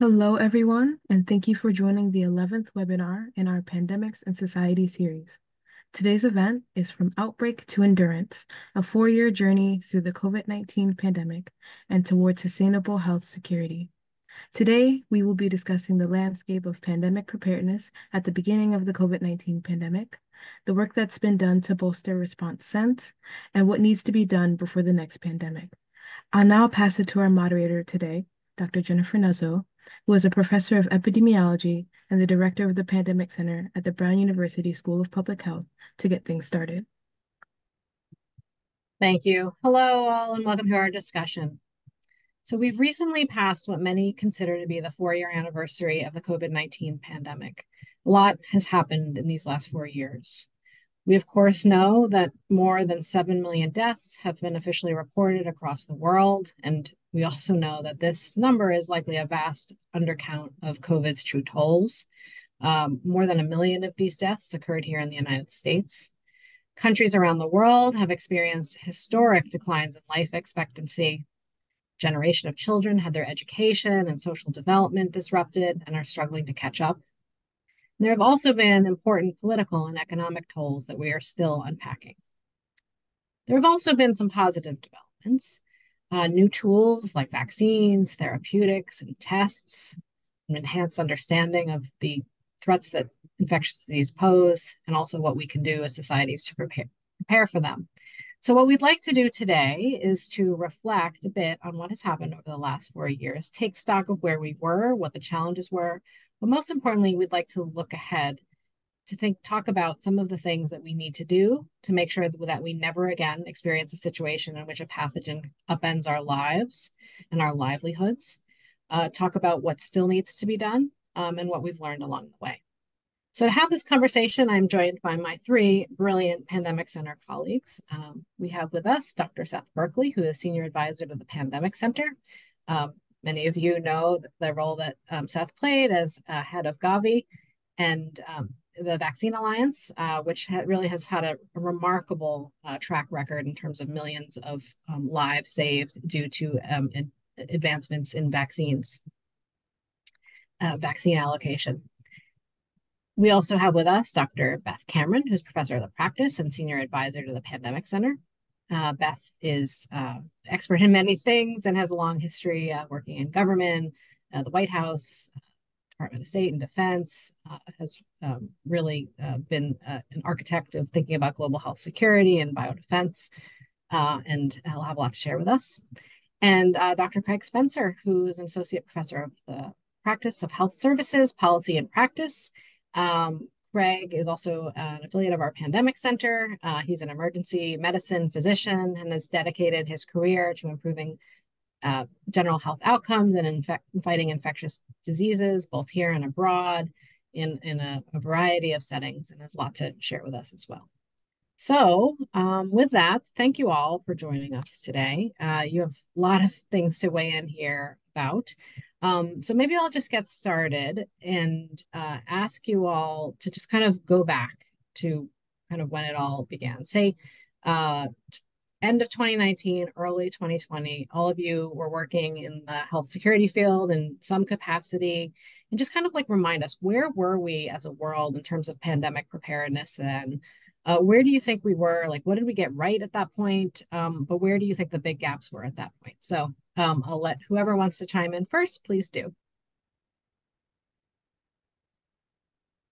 Hello, everyone, and thank you for joining the 11th webinar in our Pandemics and Society series. Today's event is From Outbreak to Endurance, a four-year journey through the COVID-19 pandemic and toward sustainable health security. Today, we will be discussing the landscape of pandemic preparedness at the beginning of the COVID-19 pandemic, the work that's been done to bolster response sense, and what needs to be done before the next pandemic. I'll now pass it to our moderator today, Dr. Jennifer Nuzzo, who is a professor of epidemiology and the director of the Pandemic Center at the Brown University School of Public Health, to get things started. Thank you. Hello, all, and welcome to our discussion. So, we've recently passed what many consider to be the four year anniversary of the COVID 19 pandemic. A lot has happened in these last four years. We, of course, know that more than 7 million deaths have been officially reported across the world, and we also know that this number is likely a vast undercount of COVID's true tolls. Um, more than a million of these deaths occurred here in the United States. Countries around the world have experienced historic declines in life expectancy. Generation of children had their education and social development disrupted and are struggling to catch up. There have also been important political and economic tolls that we are still unpacking. There have also been some positive developments. Uh, new tools like vaccines, therapeutics, and tests, an enhanced understanding of the threats that infectious disease pose, and also what we can do as societies to prepare, prepare for them. So, what we'd like to do today is to reflect a bit on what has happened over the last four years, take stock of where we were, what the challenges were, but most importantly, we'd like to look ahead to think talk about some of the things that we need to do to make sure that we never again experience a situation in which a pathogen upends our lives and our livelihoods. Uh, talk about what still needs to be done um, and what we've learned along the way. So to have this conversation i'm joined by my three brilliant pandemic center colleagues. Um, we have with us dr seth berkley who is senior advisor to the pandemic center. Um, many of you know the role that um, seth played as uh, head of gavi and um, the Vaccine Alliance, uh, which ha really has had a, remarkable uh, track record in terms of millions of um, lives saved due to um, advancements in vaccines, uh, vaccine allocation. We also have with us Dr. Beth Cameron, who's professor of the practice and senior advisor to the Pandemic Center. Uh, Beth is uh, expert in many things and has a long history uh, working in government, the White House, Department of State and Defense, uh, has um, really uh, been uh, an architect of thinking about global health security and biodefense, uh, and he'll have a lot to share with us. And uh, Dr. Craig Spencer, who is an associate professor of the practice of health services, policy, and practice. Um, Craig is also an affiliate of our pandemic center. Uh, he's an emergency medicine physician and has dedicated his career to improving uh, general health outcomes and infect fighting infectious diseases, both here and abroad, in, in a, a, variety of settings, and has a lot to share with us as well. So, um, with that, thank you all for joining us today. Uh, you have a lot of things to weigh in here about. Um, so, maybe I'll just get started and uh, ask you all to just kind of go back to kind of when it all began. Say, uh, end of 2019, early 2020, all of you were working in the health security field in some capacity. And just kind of like remind us where were we as a world in terms of pandemic preparedness then? Uh, where do you think we were? Like, what did we get right at that point? Um, but where do you think the big gaps were at that point? So um, I'll let whoever wants to chime in first, please do.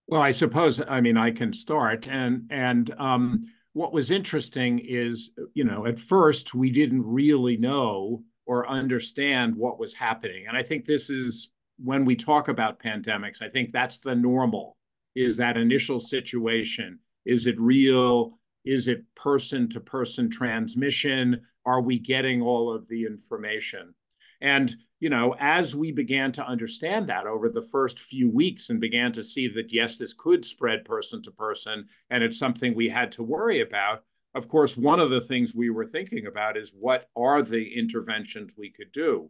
Well, I suppose I mean I can start, and and um, what was interesting is, you know, at first we didn't really know or understand what was happening. And I think this is when we talk about pandemics, I think that's the normal is that initial situation. Is it real? Is it person to person transmission? Are we getting all of the information? And you know, as we began to understand that over the first few weeks and began to see that, yes, this could spread person to person and it's something we had to worry about, of course, one of the things we were thinking about is what are the interventions we could do?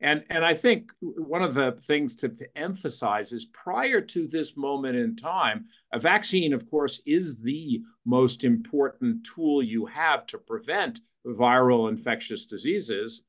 And, and I think one of the things to, to emphasize is prior to this moment in time, a vaccine, of course, is the most important tool you have to prevent viral infectious diseases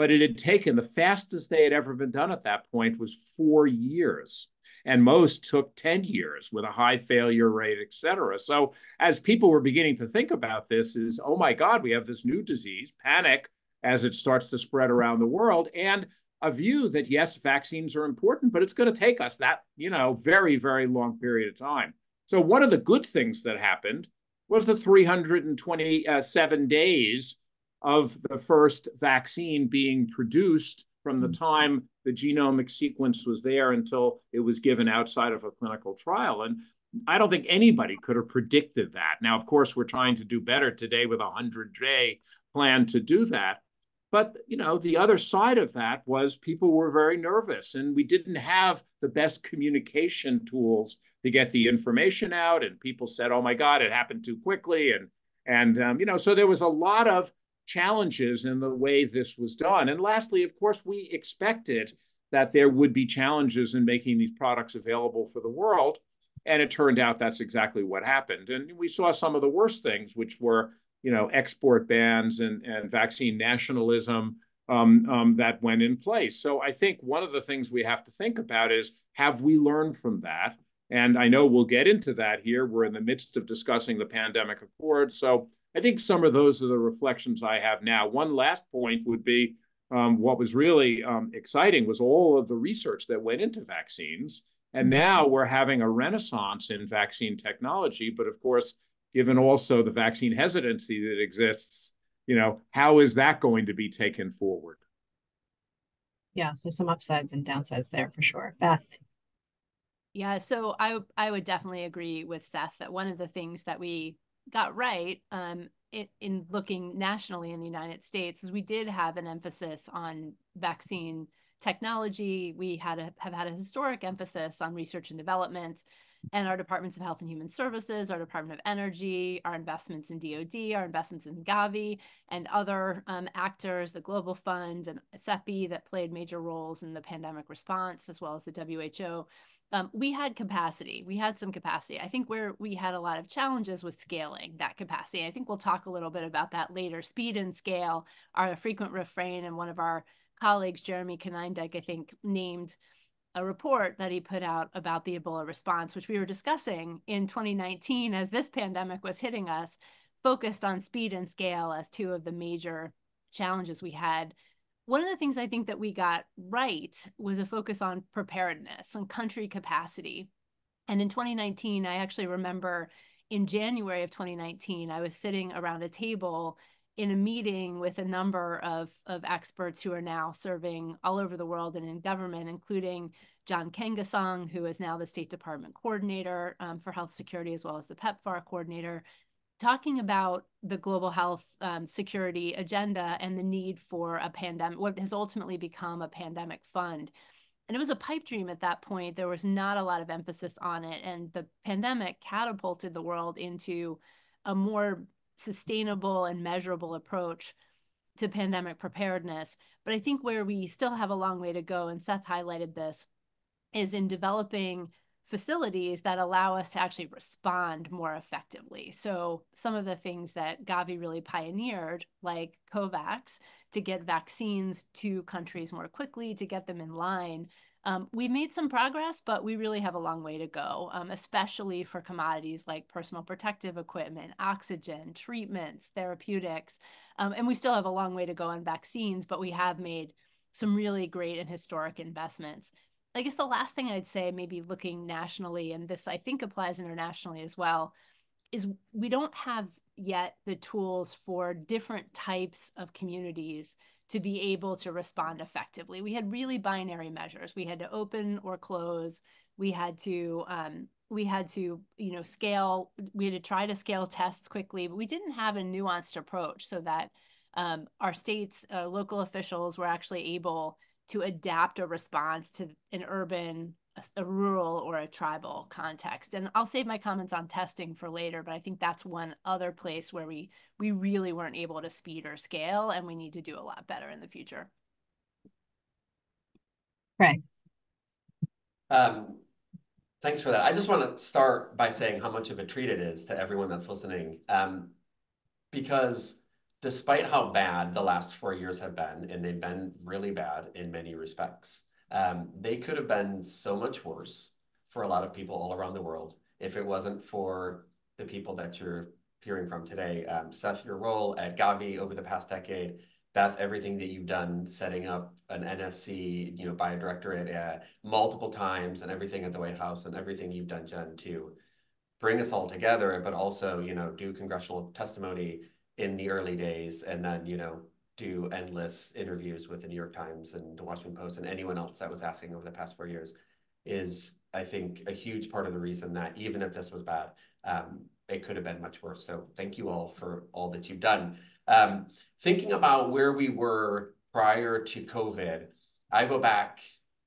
but it had taken the fastest they had ever been done at that point was four years. And most took 10 years with a high failure rate et cetera. So as people were beginning to think about this is oh my god we have this new disease panic as it starts to spread around the world and a view that yes vaccines are important but it's going to take us that you know very very long period of time. So one of the good things that happened was the 327 days of the first vaccine being produced from the mm-hmm. time the genomic sequence was there until it was given outside of a clinical trial. And I don't think anybody could have predicted that. Now, of course, we're trying to do better today with a 100 day plan to do that. But, you know, the other side of that was people were very nervous and we didn't have the best communication tools to get the information out. And people said, oh my God, it happened too quickly. And, and um, you know, so there was a lot of challenges in the way this was done. And lastly, of course, we expected that there would be challenges in making these products available for the world. And it turned out that's exactly what happened. And we saw some of the worst things, which were, you know, export bans and, and vaccine nationalism um, um, that went in place. So I think one of the things we have to think about is have we learned from that? And I know we'll get into that here. We're in the midst of discussing the pandemic accord. So I think some of those are the reflections I have now. One last point would be um, what was really um, exciting was all of the research that went into vaccines. And mm-hmm. now we're having a renaissance in vaccine technology. But of course, given also the vaccine hesitancy that exists, you know, how is that going to be taken forward? Yeah, so some upsides and downsides there for sure. Beth. Yeah, so I I would definitely agree with Seth that one of the things that we got right um, in, in looking nationally in the United States is we did have an emphasis on vaccine technology. We had a, have had a historic emphasis on research and development and our departments of health and human services, our Department of Energy, our investments in DoD, our investments in Gavi, and other um, actors, the Global Fund and CEPI that played major roles in the pandemic response, as well as the WHO um, we had capacity. We had some capacity. I think where we had a lot of challenges was scaling that capacity. I think we'll talk a little bit about that later. Speed and scale are a frequent refrain, and one of our colleagues, Jeremy Konyndyk, I think, named a report that he put out about the Ebola response, which we were discussing in 2019 as this pandemic was hitting us, focused on speed and scale as two of the major challenges we had one of the things I think that we got right was a focus on preparedness, on country capacity. And in 2019, I actually remember in January of 2019, I was sitting around a table in a meeting with a number of, of experts who are now serving all over the world and in government, including John Nkengasong, who is now the State Department coordinator um, for health security, as well as the PEPFAR coordinator, talking about the global health um, security agenda and the need for a pandemic, what has ultimately become a pandemic fund. And it was a pipe dream at that point. There was not a lot of emphasis on it. And the pandemic catapulted the world into a more sustainable and measurable approach to pandemic preparedness. But I think where we still have a long way to go, and Seth highlighted this, is in developing facilities that allow us to actually respond more effectively. So, some of the things that Gavi really pioneered, like COVAX, to get vaccines to countries more quickly, to get them in line. Um, we made some progress, but we really have a long way to go, um, especially for commodities like personal protective equipment, oxygen, treatments, therapeutics. Um, and we still have a long way to go on vaccines, but we have made some really great and historic investments I guess the last thing I'd say, maybe looking nationally, and this I think applies internationally as well, is we don't have yet the tools for different types of communities to be able to respond effectively. We had really binary measures. We had to open or close. We had to um, we had to you know scale. We had to try to scale tests quickly, but we didn't have a nuanced approach so that um, our states, uh, local officials were actually able to adapt a response to an urban a, rural or a tribal context. And i'll save my comments on testing for later but i think that's one other place where we we really weren't able to speed or scale and we need to do a lot better in the future. Right um, thanks for that. I just want to start by saying how much of a treat it is to everyone that's listening um, because despite how bad the last four years have been, and they've been really bad in many respects, um, they could have been so much worse for a lot of people all around the world if it wasn't for the people that you're hearing from today. Um, Seth, your role at Gavi over the past decade, Beth, everything that you've done setting up an NSC, you know, Biodirectorate uh, multiple times and everything at the White House and everything you've done, Jen, to bring us all together, but also, you know, do congressional testimony in the early days and then, you know, do endless interviews with the New York Times and the Washington Post and anyone else that was asking over the past four years is, I think, a huge part of the reason that even if this was bad, um, it could have been much worse. So thank you all for all that you've done. Um, thinking about where we were prior to COVID, I go back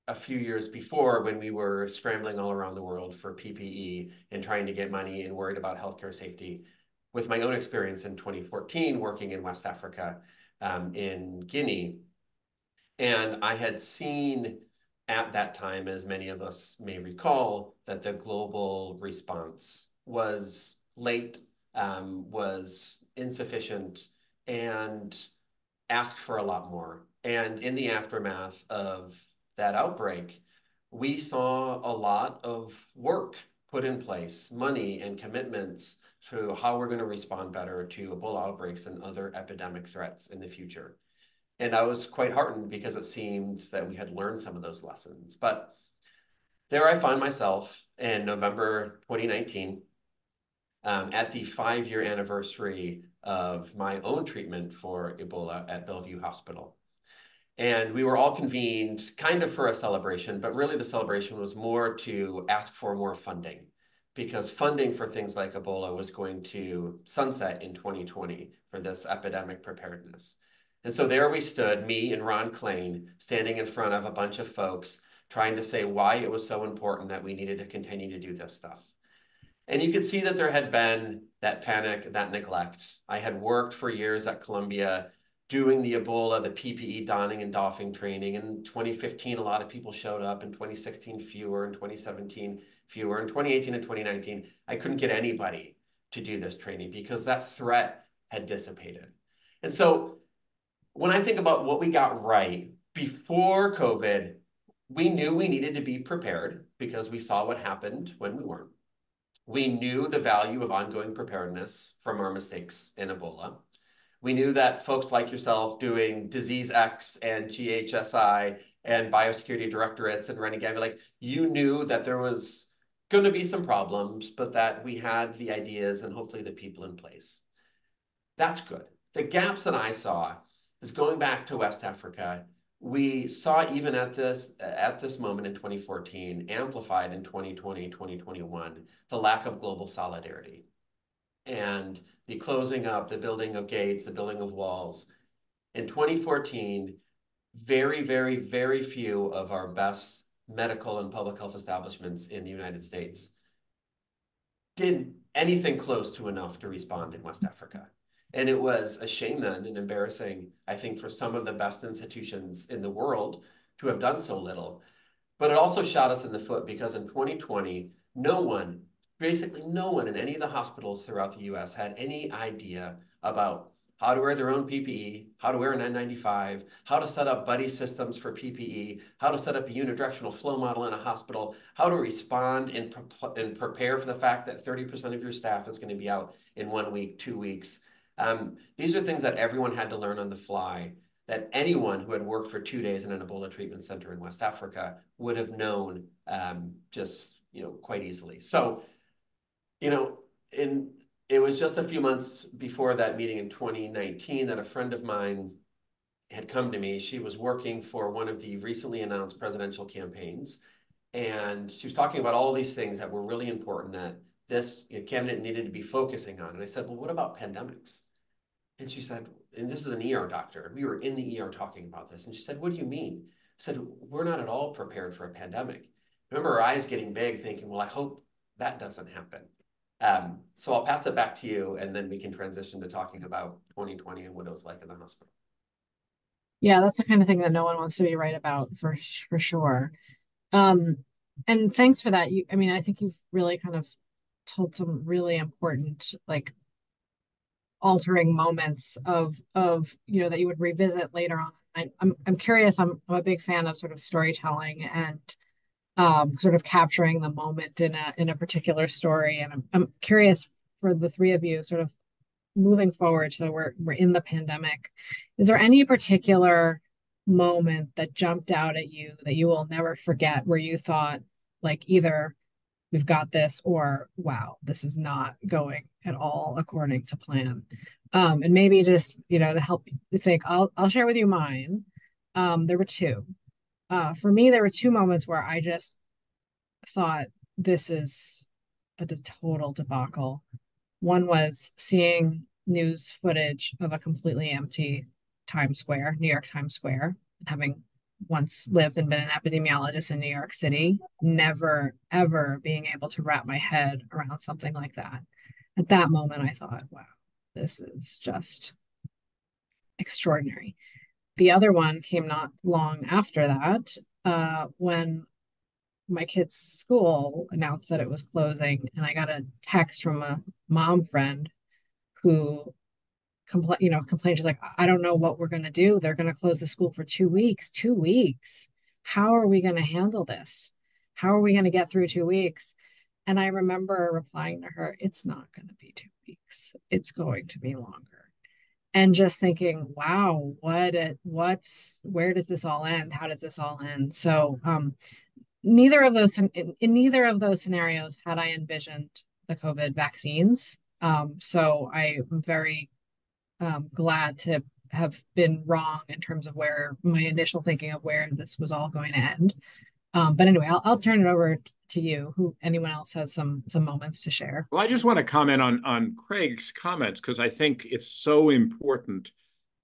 a few years before when we were scrambling all around the world for PPE and trying to get money and worried about healthcare safety with my own experience in 2014 working in West Africa um, in Guinea. And I had seen at that time, as many of us may recall, that the global response was late, um, was insufficient, and asked for a lot more. And in the aftermath of that outbreak, we saw a lot of work put in place, money and commitments to how we're going to respond better to Ebola outbreaks and other epidemic threats in the future. And I was quite heartened because it seemed that we had learned some of those lessons. But there I find myself in November 2019 um, at the five year anniversary of my own treatment for Ebola at Bellevue Hospital. And we were all convened kind of for a celebration, but really the celebration was more to ask for more funding because funding for things like Ebola was going to sunset in 2020 for this epidemic preparedness. And so there we stood, me and Ron Klain, standing in front of a bunch of folks trying to say why it was so important that we needed to continue to do this stuff. And you could see that there had been that panic, that neglect. I had worked for years at Columbia doing the Ebola, the PPE donning and doffing training. In 2015, a lot of people showed up. In 2016, fewer. In 2017, fewer. In 2018 and 2019, I couldn't get anybody to do this training because that threat had dissipated. And so when I think about what we got right before COVID, we knew we needed to be prepared because we saw what happened when we weren't. We knew the value of ongoing preparedness from our mistakes in Ebola. We knew that folks like yourself doing Disease X and GHSI and biosecurity directorates and running Gavi, like you knew that there was going to be some problems, but that we had the ideas and hopefully the people in place. That's good. The gaps that I saw is going back to West Africa. We saw even at this at this moment in 2014, amplified in 2020, 2021, the lack of global solidarity and the closing up, the building of gates, the building of walls. In 2014, very, very, very few of our best medical and public health establishments in the United States did anything close to enough to respond in West Africa. And it was a shame then and embarrassing, I think, for some of the best institutions in the world to have done so little. But it also shot us in the foot because in 2020, no one, basically no one in any of the hospitals throughout the US had any idea about how to wear their own PPE, how to wear an N95, how to set up buddy systems for PPE, how to set up a unidirectional flow model in a hospital, how to respond and, pre and prepare for the fact that 30% of your staff is going to be out in one week, two weeks. Um, these are things that everyone had to learn on the fly that anyone who had worked for two days in an Ebola treatment center in West Africa would have known um, just, you know, quite easily. So, you know, in it was just a few months before that meeting in 2019 that a friend of mine had come to me. She was working for one of the recently announced presidential campaigns. And she was talking about all these things that were really important that this candidate needed to be focusing on. And I said, well, what about pandemics? And she said, and this is an ER doctor. We were in the ER talking about this. And she said, what do you mean? I said, we're not at all prepared for a pandemic. I remember her eyes getting big thinking, well, I hope that doesn't happen. Um, so I'll pass it back to you, and then we can transition to talking about 2020 and what it was like in the hospital. Yeah, that's the kind of thing that no one wants to be right about for for sure. Um, and thanks for that. You, I mean, I think you've really kind of told some really important, like altering moments of of you know that you would revisit later on. I, I'm I'm curious. I'm I'm a big fan of sort of storytelling and um, sort of capturing the moment in a in a particular story. And I'm I'm curious for the three of you, sort of moving forward. So we're we're in the pandemic. Is there any particular moment that jumped out at you that you will never forget, where you thought like either we've got this or wow, this is not going at all according to plan? Um, and maybe just you know to help you think, I'll I'll share with you mine. Um, there were two. Uh, for me, there were two moments where I just thought this is a total debacle. One was seeing news footage of a completely empty Times Square, New York Times Square, having once lived and been an epidemiologist in New York City, never ever being able to wrap my head around something like that. At that moment, I thought, wow, this is just extraordinary. The other one came not long after that, uh, when my kid's school announced that it was closing, and I got a text from a mom friend who you know, complained. She's like, I don't know what we're going to do. They're going to close the school for two weeks. Two weeks. How are we going to handle this? How are we going to get through two weeks? And I remember replying to her, it's not going to be two weeks. It's going to be longer. And just thinking, wow, what it, what's where does this all end? How does this all end? So um neither of those in, in neither of those scenarios had I envisioned the COVID vaccines. Um, so I'm very um, glad to have been wrong in terms of where my initial thinking of where this was all going to end. Um, but anyway, I'll, I'll turn it over to you. Who anyone else has some some moments to share? Well, I just want to comment on on Craig's comments because I think it's so important.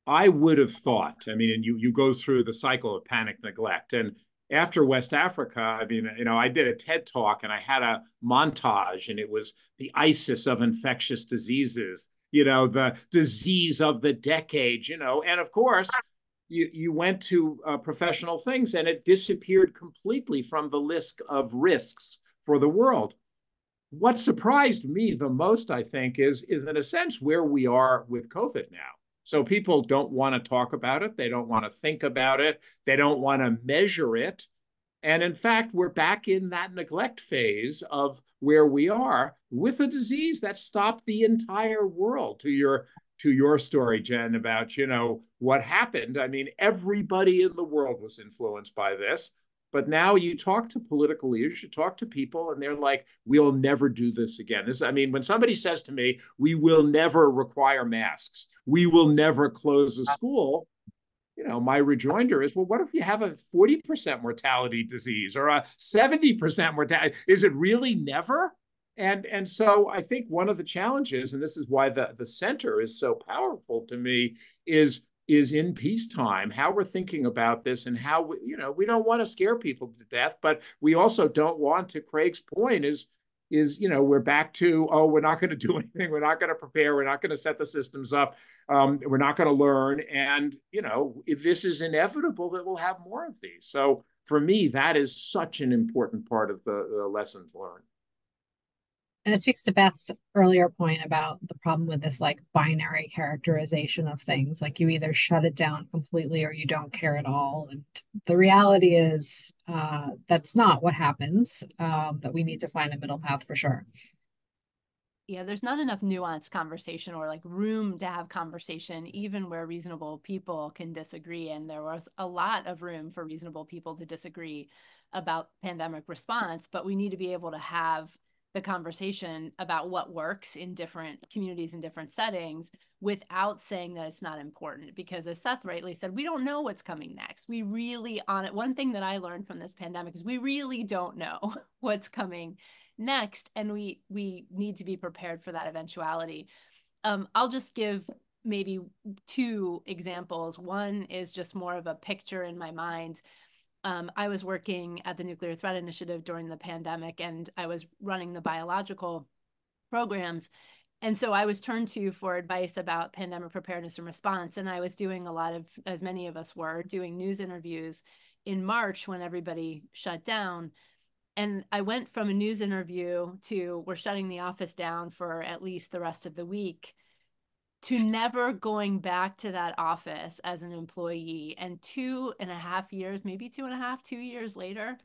I would have thought. I mean, and you you go through the cycle of panic neglect, and after West Africa, I mean, you know, I did a TED talk and I had a montage, and it was the ISIS of infectious diseases, you know, the disease of the decade, you know, and of course, you you went to uh, professional things, and it disappeared completely from the list of risks for the world. What surprised me the most, I think, is is in a sense where we are with COVID now so people don't want to talk about it. They don't want to think about it. They don't want to measure it. And in fact, we're back in that neglect phase of where we are with a disease that stopped the entire world. To your to your story, Jen, about you know what happened. I mean, everybody in the world was influenced by this. But now you talk to political leaders, you talk to people, and they're like, we'll never do this again. This, I mean, when somebody says to me, we will never require masks, we will never close a school, you know, my rejoinder is, well, what if you have a 40% mortality disease or a 70% mortality? Is it really never? And, and so I think one of the challenges, and this is why the, the center is so powerful to me, is is in peacetime, how we're thinking about this and how, we, you know, we don't want to scare people to death, but we also don't want to, Craig's point is, is, you know, we're back to, oh, we're not going to do anything. We're not going to prepare. We're not going to set the systems up. Um, we're not going to learn. And, you know, if this is inevitable that we'll have more of these. So for me, that is such an important part of the, the lessons learned and it speaks to Beth's earlier point about the problem with this like binary characterization of things. Like you either shut it down completely or you don't care at all. And the reality is uh, that's not what happens. Um, that we need to find a middle path for sure. Yeah, there's not enough nuanced conversation or like room to have conversation, even where reasonable people can disagree. And there was a lot of room for reasonable people to disagree about pandemic response, but we need to be able to have the conversation about what works in different communities and different settings without saying that it's not important. Because as seth rightly said we don't know what's coming next. We really on it one thing that i learned from this pandemic is we really don't know what's coming next and we we need to be prepared for that eventuality. Um, i'll just give maybe two examples. One is just more of a picture in my mind um, I was working at the Nuclear Threat Initiative during the pandemic and I was running the biological programs. And so I was turned to for advice about pandemic preparedness and response. And I was doing a lot of, as many of us were, doing news interviews in March when everybody shut down. And I went from a news interview to we're shutting the office down for at least the rest of the week to never going back to that office as an employee. And two and a half years, maybe two and a half, two years later,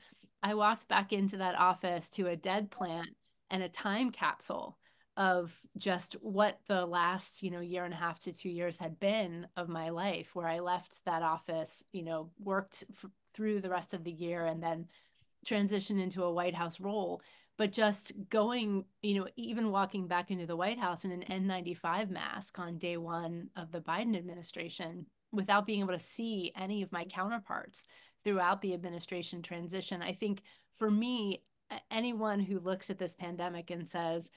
I walked back into that office to a dead plant and a time capsule of just what the last you know year and a half to two years had been of my life where i left that office you know worked f- through the rest of the year and then transitioned into a white house role but just going you know even walking back into the white house in an n95 mask on day one of the biden administration without being able to see any of my counterparts throughout the administration transition i think for me anyone who looks at this pandemic and says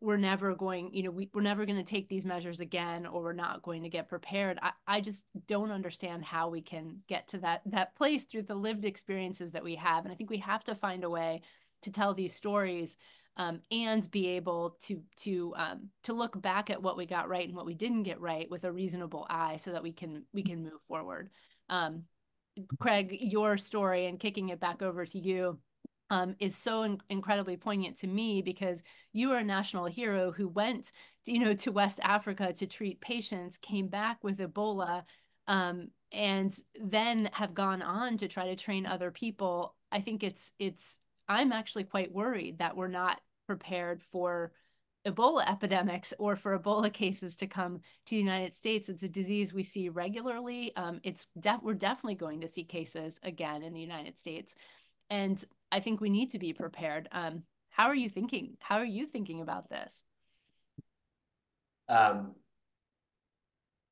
we're never going you know we, we're never going to take these measures again or we're not going to get prepared I, I just don't understand how we can get to that that place through the lived experiences that we have and i think we have to find a way to tell these stories um, and be able to to um, to look back at what we got right and what we didn't get right with a reasonable eye so that we can we can move forward um, craig your story and kicking it back over to you um, is so in- incredibly poignant to me because you are a national hero who went, to, you know, to West Africa to treat patients, came back with Ebola, um, and then have gone on to try to train other people. I think it's it's. I'm actually quite worried that we're not prepared for Ebola epidemics or for Ebola cases to come to the United States. It's a disease we see regularly. Um, it's def- we're definitely going to see cases again in the United States, and I think we need to be prepared. Um, how are you thinking? How are you thinking about this? Um,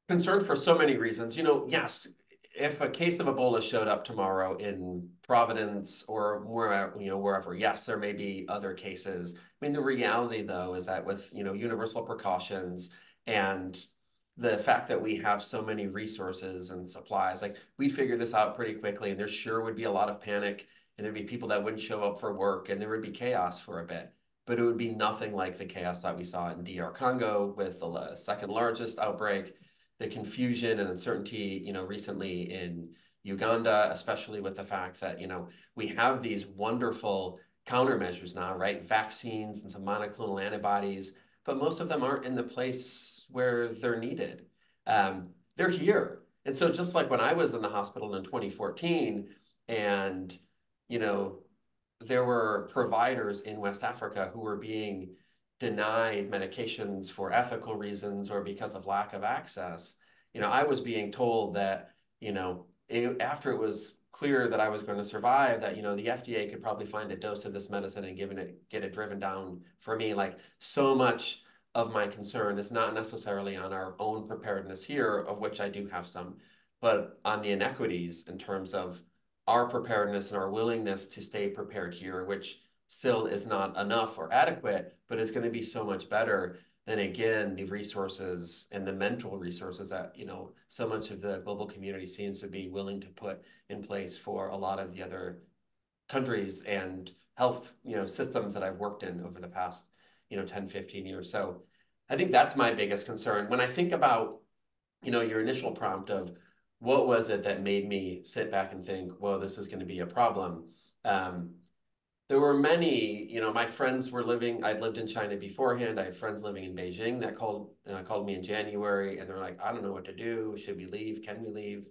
concerned for so many reasons. You know, yes, if a case of Ebola showed up tomorrow in Providence or wherever, you know, wherever, yes, there may be other cases. I mean, the reality though is that with, you know, universal precautions and the fact that we have so many resources and supplies, like we figure this out pretty quickly and there sure would be a lot of panic and there'd be people that wouldn't show up for work and there would be chaos for a bit but it would be nothing like the chaos that we saw in DR Congo with the second largest outbreak, the confusion and uncertainty, you know, recently in Uganda, especially with the fact that, you know, we have these wonderful countermeasures now, right? Vaccines and some monoclonal antibodies, but most of them aren't in the place where they're needed. Um, they're here. And so just like when I was in the hospital in 2014 and you know, there were providers in West Africa who were being denied medications for ethical reasons or because of lack of access. You know, I was being told that, you know, it, after it was clear that I was going to survive, that, you know, the FDA could probably find a dose of this medicine and given it, get it driven down for me. Like so much of my concern is not necessarily on our own preparedness here, of which I do have some, but on the inequities in terms of our preparedness and our willingness to stay prepared here, which still is not enough or adequate, but it's going to be so much better than again the resources and the mental resources that you know so much of the global community seems to be willing to put in place for a lot of the other countries and health you know systems that I've worked in over the past you know 10 15 years so I think that's my biggest concern when I think about you know your initial prompt of what was it that made me sit back and think, well, this is going to be a problem? Um, there were many, you know, my friends were living, I'd lived in China beforehand. I had friends living in Beijing that called uh, called me in January and they're like, I don't know what to do. Should we leave? Can we leave?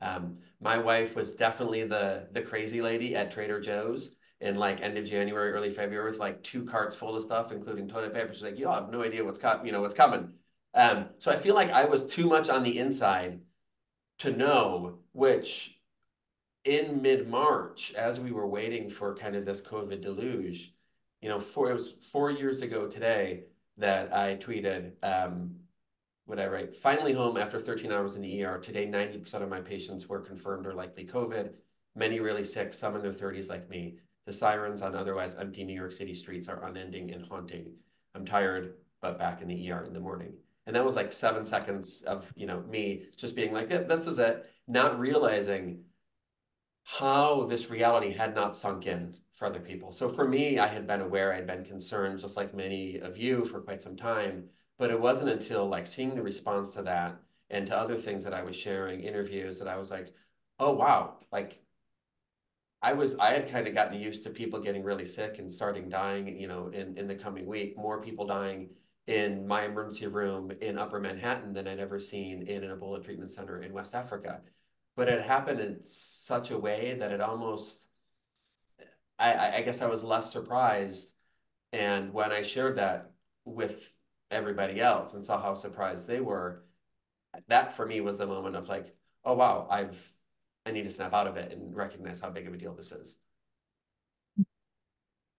Um, my wife was definitely the the crazy lady at Trader Joe's in like end of January, early February with like two carts full of stuff, including toilet paper. She's like, you have no idea what's coming, you know, what's coming. Um, so I feel like I was too much on the inside to know, which in mid-March, as we were waiting for kind of this COVID deluge, you know, four, it was four years ago today that I tweeted, um, what I write, finally home after 13 hours in the ER. Today, 90% of my patients were confirmed or likely COVID, many really sick, some in their 30s like me. The sirens on otherwise empty New York City streets are unending and haunting. I'm tired, but back in the ER in the morning. And that was like seven seconds of, you know, me just being like, yeah, this is it, not realizing how this reality had not sunk in for other people. So for me, I had been aware, I had been concerned, just like many of you for quite some time. But it wasn't until like seeing the response to that and to other things that I was sharing, interviews, that I was like, oh, wow, like I was I had kind of gotten used to people getting really sick and starting dying, you know, in, in the coming week, more people dying in my emergency room in Upper Manhattan than I'd ever seen in an Ebola treatment center in West Africa. But it happened in such a way that it almost, I, I guess I was less surprised. And when I shared that with everybody else and saw how surprised they were, that for me was the moment of like, oh wow, I've I need to snap out of it and recognize how big of a deal this is.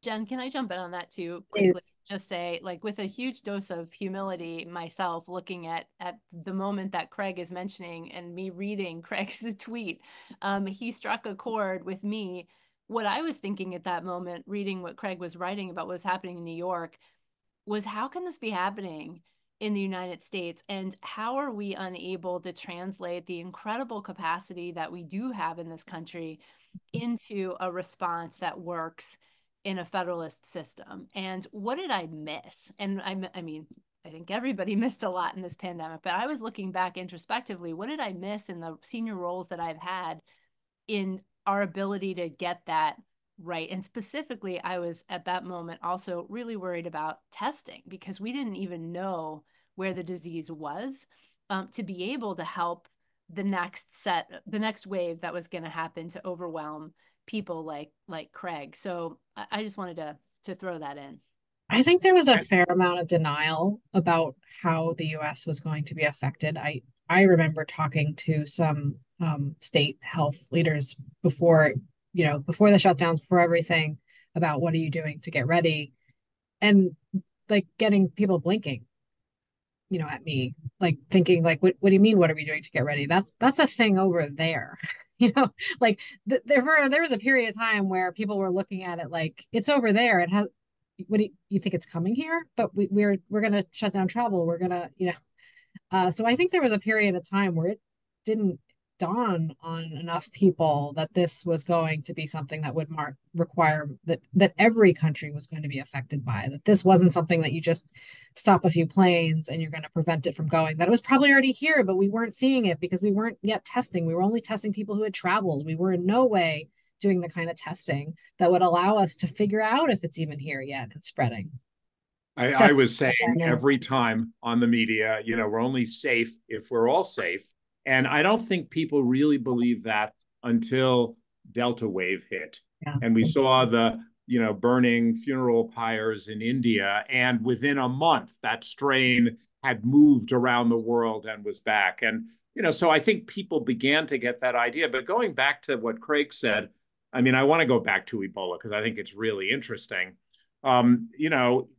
Jen, can I jump in on that too? Quickly, Please. just say, like, with a huge dose of humility myself, looking at at the moment that Craig is mentioning, and me reading Craig's tweet, um, he struck a chord with me. What I was thinking at that moment, reading what Craig was writing about what was happening in New York, was how can this be happening in the United States? And how are we unable to translate the incredible capacity that we do have in this country into a response that works in a federalist system? And what did I miss? And I, I mean, I think everybody missed a lot in this pandemic, but I was looking back introspectively. What did I miss in the senior roles that I've had in our ability to get that right. And specifically, I was at that moment also really worried about testing because we didn't even know where the disease was um, to be able to help the next set, the next wave that was going to happen to overwhelm people like like Craig. So I, I just wanted to to throw that in. I think there was a fair amount of denial about how the U.S. was going to be affected. I I remember talking to some um, state health leaders before you know, before the shutdowns, before everything, about what are you doing to get ready, and like getting people blinking, you know, at me, like thinking like, what what do you mean? What are we doing to get ready? That's that's a thing over there. you know like th- there were there was a period of time where people were looking at it like it's over there. It has what do you, you think it's coming here? But we, we're we're to shut down travel. We're to you know. Uh, so i think there was a period of time where it didn't dawn on enough people that this was going to be something that would mark require that that every country was going to be affected by that this wasn't something that you just stop a few planes and you're going to prevent it from going. That it was probably already here but we weren't seeing it because we weren't yet testing. We were only testing people who had traveled. We were in no way doing the kind of testing that would allow us to figure out if it's even here yet and spreading. I, I was saying every time on the media, you know, we're only safe if we're all safe and I don't think people really believe that until Delta wave hit. Yeah. And we saw the, you know, burning funeral pyres in India. And within a month, that strain had moved around the world and was back. And, you know, so I think people began to get that idea. But going back to what Craig said, I mean, I want to go back to Ebola because I think it's really interesting. Um, you know,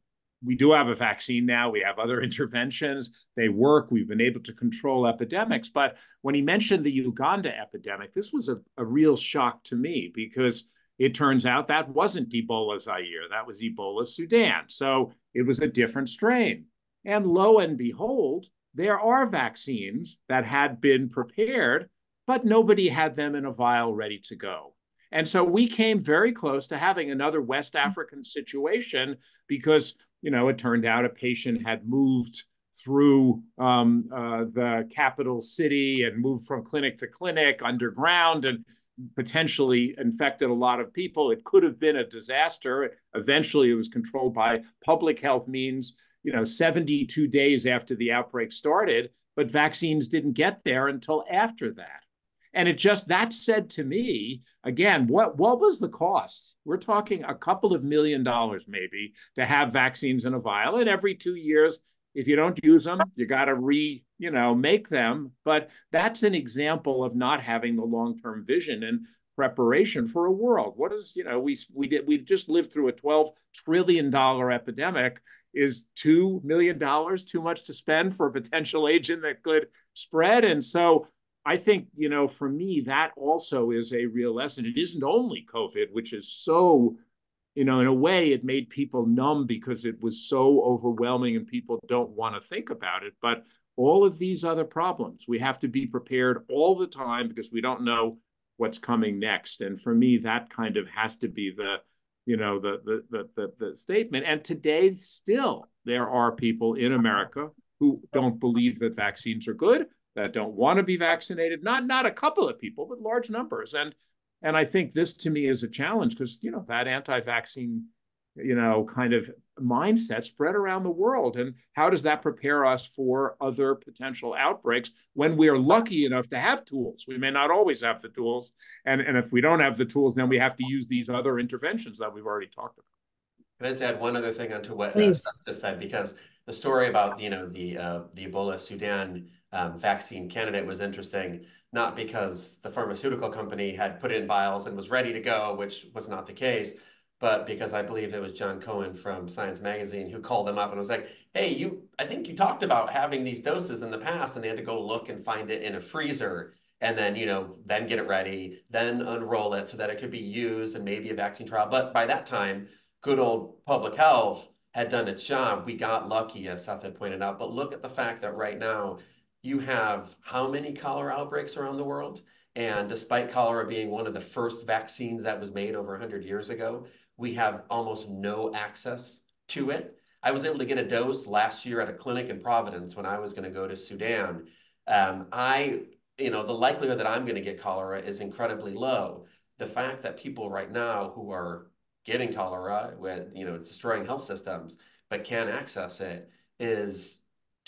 we do have a vaccine now. We have other interventions. They work. We've been able to control epidemics. But when he mentioned the Uganda epidemic, this was a, a real shock to me because it turns out that wasn't Ebola Zaire. That was Ebola Sudan. So it was a different strain. And lo and behold, there are vaccines that had been prepared, but nobody had them in a vial ready to go. And so we came very close to having another West African situation because you know, it turned out a patient had moved through um, uh, the capital city and moved from clinic to clinic underground and potentially infected a lot of people. It could have been a disaster. Eventually, it was controlled by public health means, you know, 72 days after the outbreak started, but vaccines didn't get there until after that. And it just that said to me again, what what was the cost? We're talking a couple of million dollars maybe to have vaccines in a vial, and every two years, if you don't use them, you got to re you know make them. But that's an example of not having the long term vision and preparation for a world. What is you know we we did we just lived through a twelve trillion dollar epidemic. Is two million dollars too much to spend for a potential agent that could spread? And so I think, you know, for me, that also is a real lesson. It isn't only COVID, which is so, you know, in a way, it made people numb because it was so overwhelming and people don't want to think about it. But all of these other problems, we have to be prepared all the time because we don't know what's coming next. And for me, that kind of has to be the, you know, the the the the, the statement. And today, still, there are people in America who don't believe that vaccines are good that don't want to be vaccinated. Not not a couple of people, but large numbers. And and I think this to me is a challenge because you know that anti-vaccine you know, kind of mindset spread around the world. And how does that prepare us for other potential outbreaks when we are lucky enough to have tools? We may not always have the tools. And, and if we don't have the tools, then we have to use these other interventions that we've already talked about. Can I just add one other thing onto what uh, just said? Because the story about, you know, the, uh, the Ebola Sudan um, vaccine candidate was interesting, not because the pharmaceutical company had put in vials and was ready to go, which was not the case, but because I believe it was Jon Cohen from Science Magazine who called them up and was like, "Hey, you, I think you talked about having these doses in the past," and they had to go look and find it in a freezer, and then you know, then get it ready, then unroll it so that it could be used and maybe a vaccine trial. But by that time, good old public health had done its job. We got lucky, as Seth had pointed out. But look at the fact that right now you have how many cholera outbreaks around the world? And despite cholera being one of the first vaccines that was made over 100 years ago, we have almost no access to it. I was able to get a dose last year at a clinic in Providence when I was going to go to Sudan. Um, I, you know, the likelihood that I'm going to get cholera is incredibly low. The fact that people right now who are getting cholera, with, you know, it's destroying health systems, but can't access it is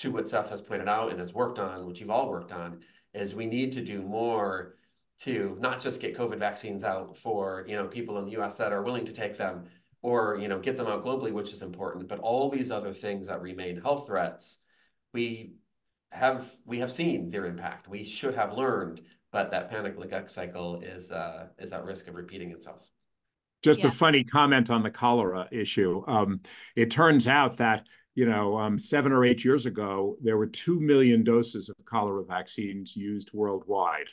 to what Seth has pointed out and has worked on, which you've all worked on, is we need to do more to not just get COVID vaccines out for, you know, people in the US that are willing to take them or, you know, get them out globally, which is important, but all these other things that remain health threats, we have we have seen their impact. We should have learned, but that panic cycle is uh, is at risk of repeating itself. Just yeah. a funny comment on the cholera issue. Um, it turns out that you know um, seven or eight years ago there were two million doses of cholera vaccines used worldwide.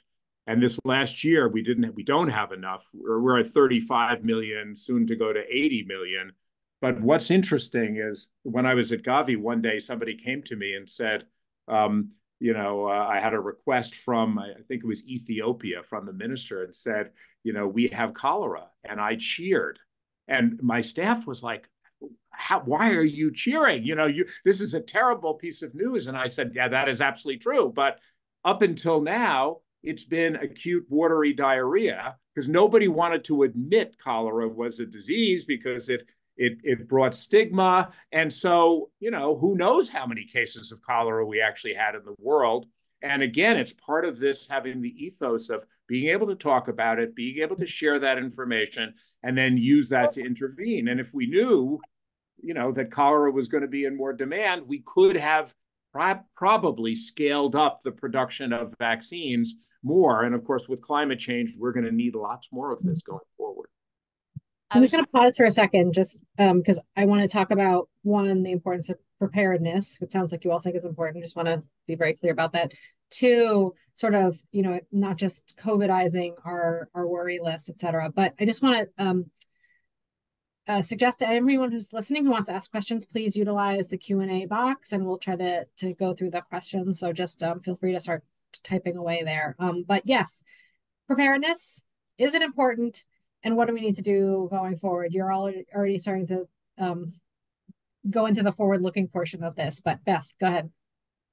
And this last year, we didn't, we don't have enough. We're, we're at 35 million, soon to go to 80 million. But what's interesting is when I was at Gavi one day, somebody came to me and said, um, you know, uh, I had a request from, I think it was Ethiopia, from the minister and said, you know, we have cholera. And I cheered. And my staff was like, how, why are you cheering? You know, you this is a terrible piece of news. And I said, yeah, that is absolutely true. But up until now, it's been acute watery diarrhea because nobody wanted to admit cholera was a disease because it it it brought stigma and so you know who knows how many cases of cholera we actually had in the world and again it's part of this having the ethos of being able to talk about it being able to share that information and then use that to intervene and if we knew you know that cholera was going to be in more demand we could have probably scaled up the production of vaccines more. And of course, with climate change, we're going to need lots more of this going forward. I'm just going to pause for a second, just because um, I want to talk about one, the importance of preparedness. It sounds like you all think it's important. Just want to be very clear about that. Two, sort of, you know, not just COVIDizing our our worry list, et cetera. But I just want to um, uh, suggest to everyone who's listening who wants to ask questions, please utilize the Q&A box and we'll try to, to go through the questions. So just um, feel free to start typing away there. Um, but yes, preparedness, is it important? And what do we need to do going forward? You're already, already starting to um, go into the forward-looking portion of this, but Beth, go ahead.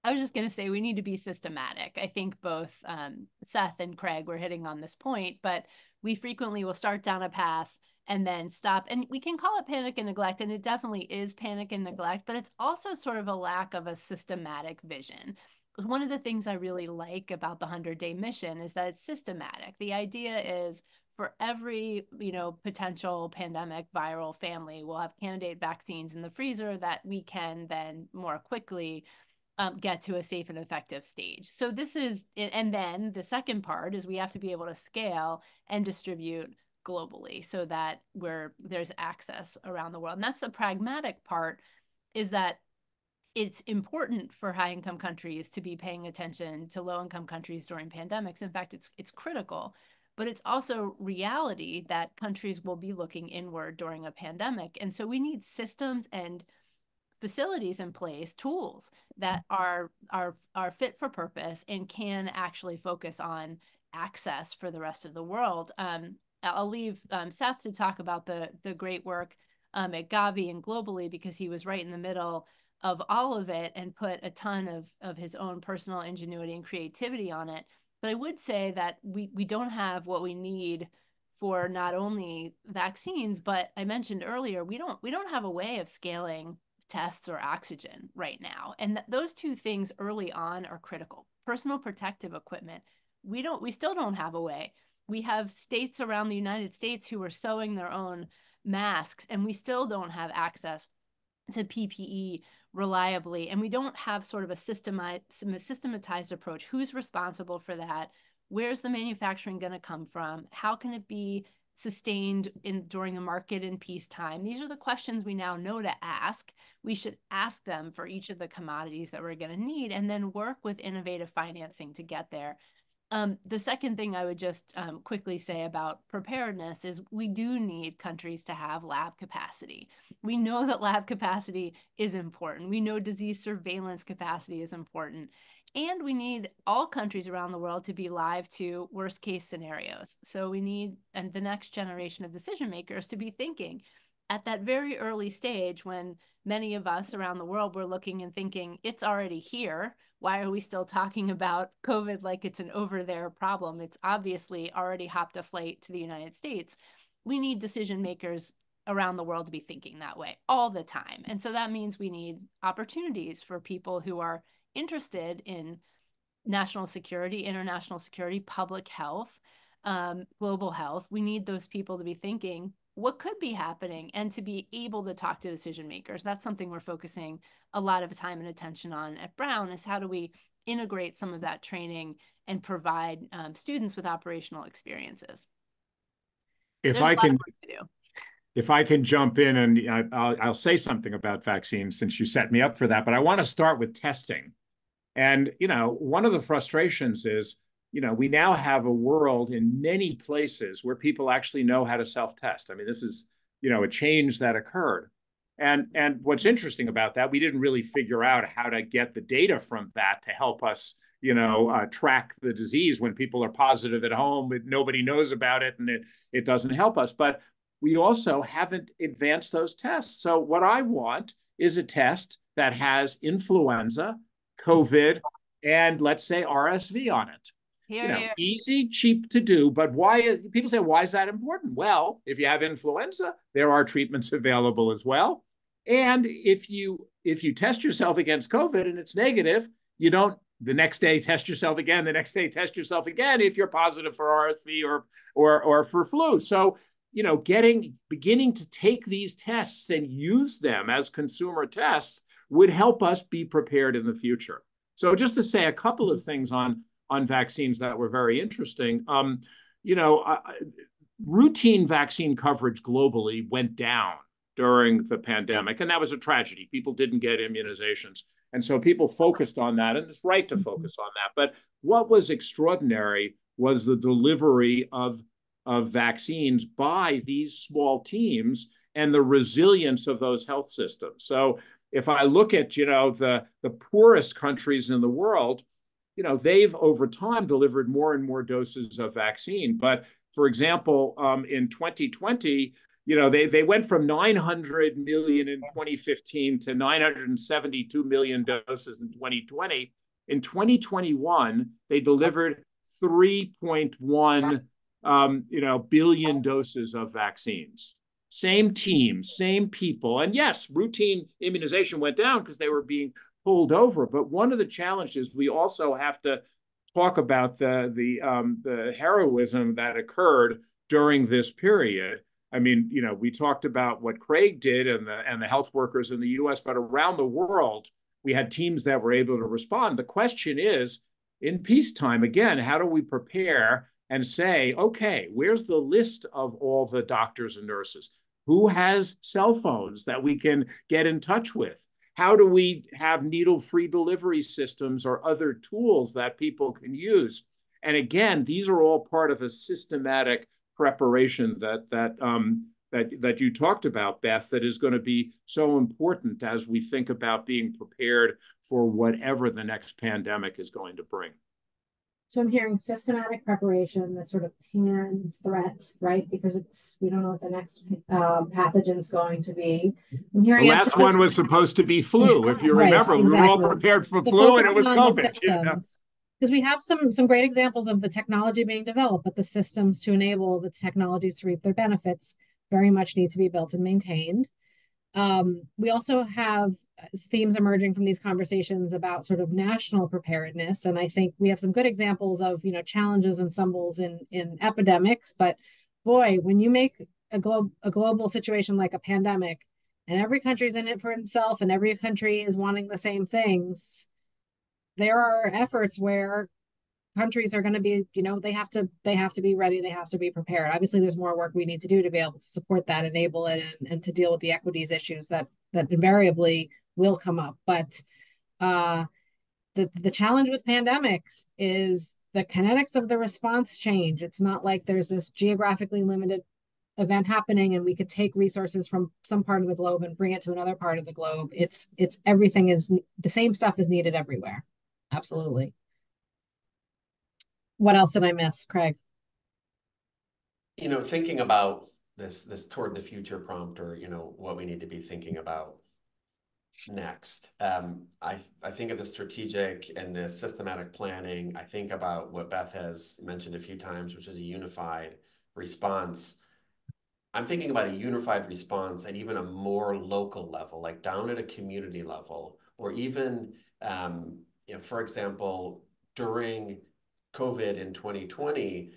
I was just going to say we need to be systematic. I think both um, Seth and Craig were hitting on this point, but we frequently will start down a path and then stop. And we can call it panic and neglect, and it definitely is panic and neglect, but it's also sort of a lack of a systematic vision. One of the things I really like about the 100 day mission is that it's systematic. The idea is for every you know potential pandemic viral family we'll have candidate vaccines in the freezer that we can then more quickly um, get to a safe and effective stage so this is and then the second part is we have to be able to scale and distribute globally so that where there's access around the world. And that's the pragmatic part is that it's important for high income countries to be paying attention to low income countries during pandemics. In fact it's it's critical but it's also reality that countries will be looking inward during a pandemic. And so we need systems and facilities in place tools that are are are fit for purpose and can actually focus on access for the rest of the world. Um, I'll leave um, Seth to talk about the the great work um, at Gavi and globally because he was right in the middle of all of it and put a ton of of his own personal ingenuity and creativity on it. But I would say that we we don't have what we need for not only vaccines, but I mentioned earlier, we don't we don't have a way of scaling tests or oxygen right now. And th- those two things early on are critical. Personal protective equipment, we don't we still don't have a way. We have states around the United States who are sewing their own masks and we still don't have access to PPE reliably and we don't have sort of a systematized approach. Who's responsible for that? Where's the manufacturing going to come from? How can it be sustained in during the market in peacetime? These are the questions we now know to ask. We should ask them for each of the commodities that we're going to need and then work with innovative financing to get there um, the second thing I would just um, quickly say about preparedness is we do need countries to have lab capacity. We know that lab capacity is important. We know disease surveillance capacity is important. And we need all countries around the world to be live to worst case scenarios. So we need and the next generation of decision makers to be thinking at that very early stage when many of us around the world were looking and thinking it's already here. Why are we still talking about covid like it's an over there problem? It's obviously already hopped a flight to the united states. We need decision makers around the world to be thinking that way all the time. And so that means we need opportunities for people who are interested in national security international security public health um, global health. We need those people to be thinking what could be happening and to be able to talk to decision makers. That's something we're focusing a lot of time and attention on at brown is how do we integrate some of that training and provide um, students with operational experiences. If There's i can if i can jump in and I'll, I'll say something about vaccines since you set me up for that but i want to start with testing. And you know one of the frustrations is you know, we now have a world in many places where people actually know how to self-test. I mean, this is, you know, a change that occurred. And and what's interesting about that, we didn't really figure out how to get the data from that to help us, you know, uh, track the disease when people are positive at home, but nobody knows about it, and it it doesn't help us. But we also haven't advanced those tests. So what I want is a test that has influenza, COVID, and let's say RSV on it. Here, you know, here. easy, cheap to do. But why? People say, why is that important? Well, if you have influenza, there are treatments available as well. And if you if you test yourself against COVID and it's negative, you don't the next day test yourself again. The next day test yourself again if you're positive for RSV or or or for flu. So you know, getting beginning to take these tests and use them as consumer tests would help us be prepared in the future. So just to say a couple of things on on vaccines that were very interesting. Um, you know, uh, routine vaccine coverage globally went down during the pandemic, and that was a tragedy. People didn't get immunizations. And so people focused on that, and it's right to mm-hmm. focus on that. But what was extraordinary was the delivery of, of vaccines by these small teams and the resilience of those health systems. So if I look at, you know, the, the poorest countries in the world, you know, they've over time delivered more and more doses of vaccine. But for example, um, in 2020, you know, they, they went from 900 million in 2015 to 972 million doses in 2020. In 2021, they delivered 3.1 um, you know, billion doses of vaccines. Same team, same people. And yes, routine immunization went down because they were being pulled over. But one of the challenges we also have to talk about the the um, the heroism that occurred during this period. I mean, you know, we talked about what Craig did and the and the health workers in the U.S., but around the world, we had teams that were able to respond. The question is, in peacetime, again, how do we prepare and say, okay, where's the list of all the doctors and nurses? Who has cell phones that we can get in touch with? How do we have needle free delivery systems or other tools that people can use? And again, these are all part of a systematic preparation that that um, that that you talked about, Beth, that is going to be so important as we think about being prepared for whatever the next pandemic is going to bring. So I'm hearing systematic preparation, that sort of pan threat, right? Because it's we don't know what the next uh, pathogen is going to be. I'm hearing the last one was supposed to be flu. If you remember, right, exactly. we were all prepared for flu, and it was COVID. You know? because we have some some great examples of the technology being developed, but the systems to enable the technologies to reap their benefits very much need to be built and maintained. Um, we also have themes emerging from these conversations about sort of national preparedness, and I think we have some good examples of you know challenges and stumbles in in epidemics. But boy, when you make a globe a global situation like a pandemic, and every country's in it for itself, and every country is wanting the same things, there are efforts where countries are going to be you know they have to they have to be ready they have to be prepared obviously there's more work we need to do to be able to support that enable it and, and to deal with the equities issues that that invariably will come up. But uh the the challenge with pandemics is the kinetics of the response change. It's not like there's this geographically limited event happening and we could take resources from some part of the globe and bring it to another part of the globe. It's it's everything is the same stuff is needed everywhere. Absolutely. What else did I miss, Craig? You know, thinking about this this toward the future prompt or you know what we need to be thinking about next. Um, I I think of the strategic and the systematic planning. I think about what Beth has mentioned a few times, which is a unified response. I'm thinking about a unified response at even a more local level, like down at a community level, or even, um, you know, for example, during COVID in 2020,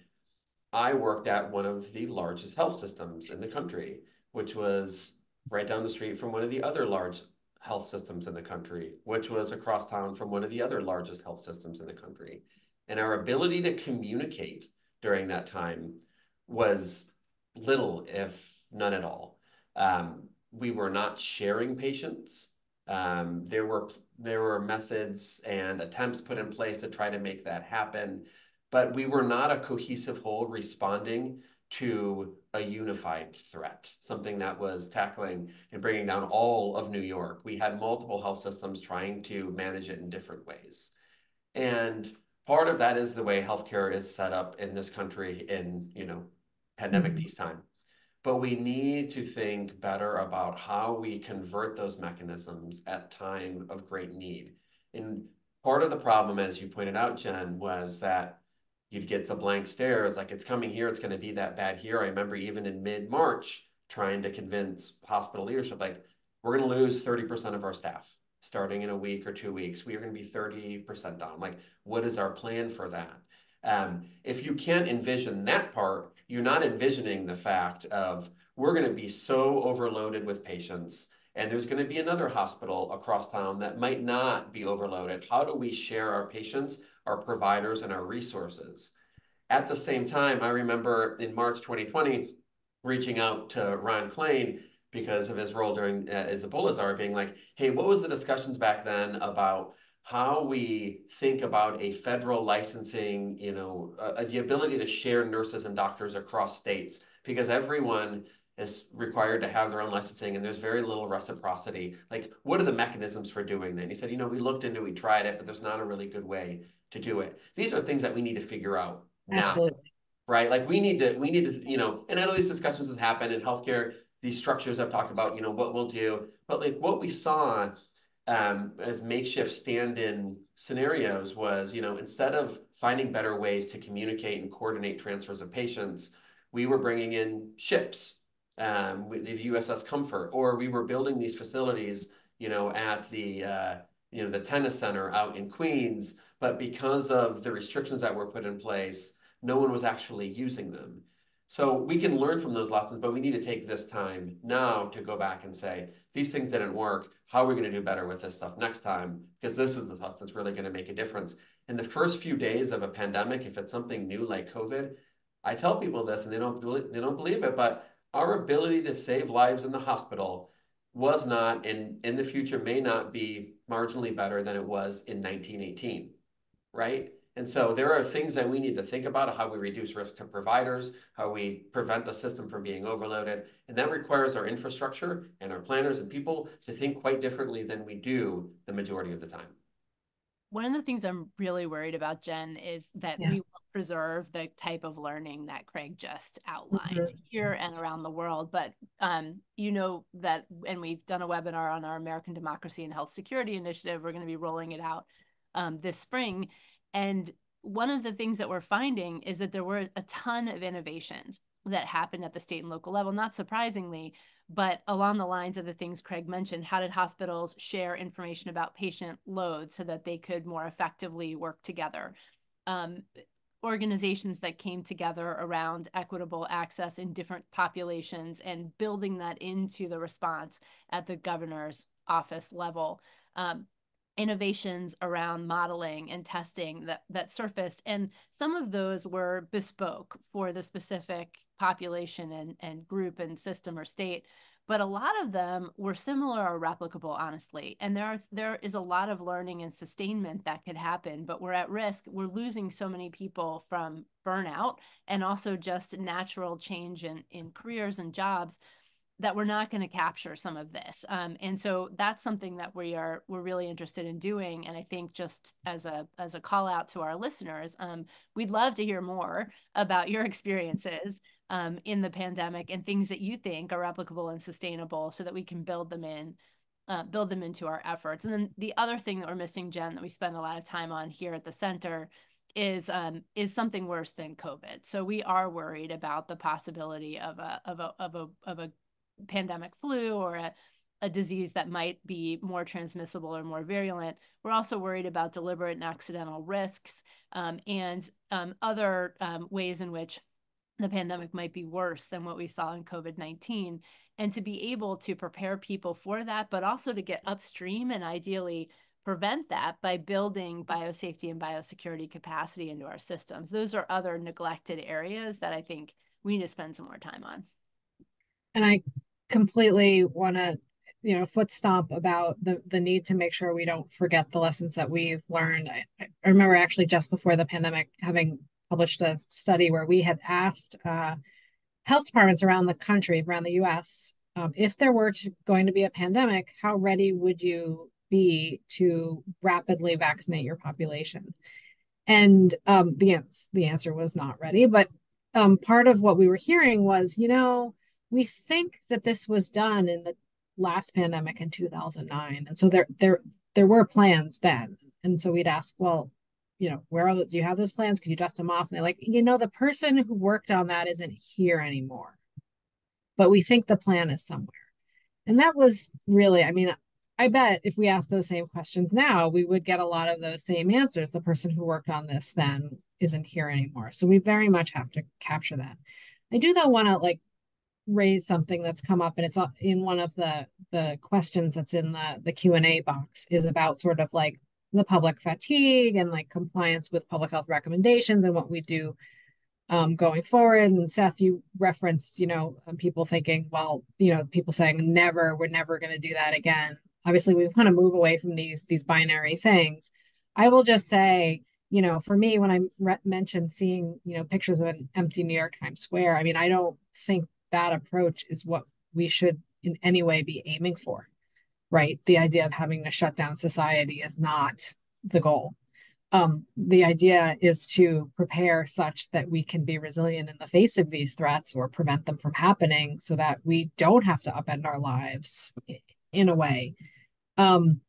I worked at one of the largest health systems in the country, which was right down the street from one of the other large health systems in the country, which was across town from one of the other largest health systems in the country. And our ability to communicate during that time was little, if none at all. Um, we were not sharing patients. Um, there were there were methods and attempts put in place to try to make that happen, but we were not a cohesive whole responding to a unified threat, something that was tackling and bringing down all of New York. We had multiple health systems trying to manage it in different ways. And part of that is the way healthcare is set up in this country in, you know, pandemic mm-hmm. peacetime but we need to think better about how we convert those mechanisms at time of great need. And part of the problem, as you pointed out, Jen, was that you'd get the blank stares like, it's coming here. It's going to be that bad here. I remember even in mid-March trying to convince hospital leadership, like, we're going to lose 30% of our staff starting in a week or two weeks. We are going to be 30% down. Like, what is our plan for that? Um, if you can't envision that part, you're not envisioning the fact of we're going to be so overloaded with patients and there's going to be another hospital across town that might not be overloaded. How do we share our patients, our providers, and our resources? At the same time, I remember in March 2020 reaching out to Ron Klain because of his role during uh, as Ebola being like, "Hey, what was the discussions back then about how we think about a federal licensing, you know, uh, the ability to share nurses and doctors across states, because everyone is required to have their own licensing and there's very little reciprocity. Like, what are the mechanisms for doing that? And he said, you know, we looked into, we tried it, but there's not a really good way to do it. These are things that we need to figure out now. Absolutely. Right. Like we need to, we need to, you know, and I know these discussions have happened in healthcare, these structures I've talked about, you know, what we'll do, but like what we saw um, as makeshift stand-in scenarios was, you know, instead of finding better ways to communicate and coordinate transfers of patients, we were bringing in ships, um, the USS Comfort, or we were building these facilities, you know, at the, uh, you know, the tennis center out in Queens, but because of the restrictions that were put in place, no one was actually using them. So we can learn from those lessons, but we need to take this time now to go back and say, these things didn't work. How are we going to do better with this stuff next time? Because this is the stuff that's really going to make a difference. In the first few days of a pandemic, if it's something new like COVID, I tell people this and they don't they don't believe it, but our ability to save lives in the hospital was not and in the future may not be marginally better than it was in 1918, right? And so there are things that we need to think about how we reduce risk to providers, how we prevent the system from being overloaded. And that requires our infrastructure and our planners and people to think quite differently than we do the majority of the time. One of the things I'm really worried about, Jen, is that yeah. we will preserve the type of learning that Craig just outlined mm-hmm. here and around the world. But um, you know that, and we've done a webinar on our American Democracy and Health Security Initiative. We're going to be rolling it out um, this spring And one of the things that we're finding is that there were a ton of innovations that happened at the state and local level, not surprisingly, but along the lines of the things Craig mentioned, how did hospitals share information about patient load so that they could more effectively work together? Um, organizations that came together around equitable access in different populations and building that into the response at the governor's office level. Um, innovations around modeling and testing that that surfaced and some of those were bespoke for the specific population and, and group and system or state but a lot of them were similar or replicable honestly and there are there is a lot of learning and sustainment that could happen but we're at risk we're losing so many people from burnout and also just natural change in in careers and jobs that we're not going to capture some of this um, and so that's something that we are we're really interested in doing and i think just as a as a call out to our listeners um, we'd love to hear more about your experiences um, in the pandemic and things that you think are replicable and sustainable so that we can build them in uh, build them into our efforts and then the other thing that we're missing jen that we spend a lot of time on here at the center is um, is something worse than covid so we are worried about the possibility of a of a of a of a pandemic flu or a, a disease that might be more transmissible or more virulent. We're also worried about deliberate and accidental risks um, and um, other um, ways in which the pandemic might be worse than what we saw in COVID 19. And to be able to prepare people for that, but also to get upstream and ideally prevent that by building biosafety and biosecurity capacity into our systems. Those are other neglected areas that I think we need to spend some more time on. And I completely want to you know foot stomp about the the need to make sure we don't forget the lessons that we've learned I, I remember actually just before the pandemic having published a study where we had asked uh, health departments around the country around the us um, if there were to, going to be a pandemic how ready would you be to rapidly vaccinate your population? And um, the, the answer was not ready but um, part of what we were hearing was you know we think that this was done in the last pandemic in 2009 and so there there there were plans then. And so we'd ask well you know where are the, do you have those plans? Could you dust them off? And they're like you know the person who worked on that isn't here anymore. But we think the plan is somewhere. And that was really i mean i bet if we asked those same questions now we would get a lot of those same answers. The person who worked on this then isn't here anymore. So we very much have to capture that. I do though want to like raise something that's come up and it's uh, in one of the the questions that's in the the q&a box is about sort of like the public fatigue and like compliance with public health recommendations and what we do um, going forward. And seth you referenced you know um, people thinking well you know people saying never we're never going to do that again. Obviously we want to move away from these these binary things. I will just say you know for me when i re- mentioned seeing you know pictures of an empty new york times square i mean i don't think that approach is what we should in any way be aiming for, right? The idea of having to shut down society is not the goal. Um, the idea is to prepare such that we can be resilient in the face of these threats or prevent them from happening so that we don't have to upend our lives in a way. Um,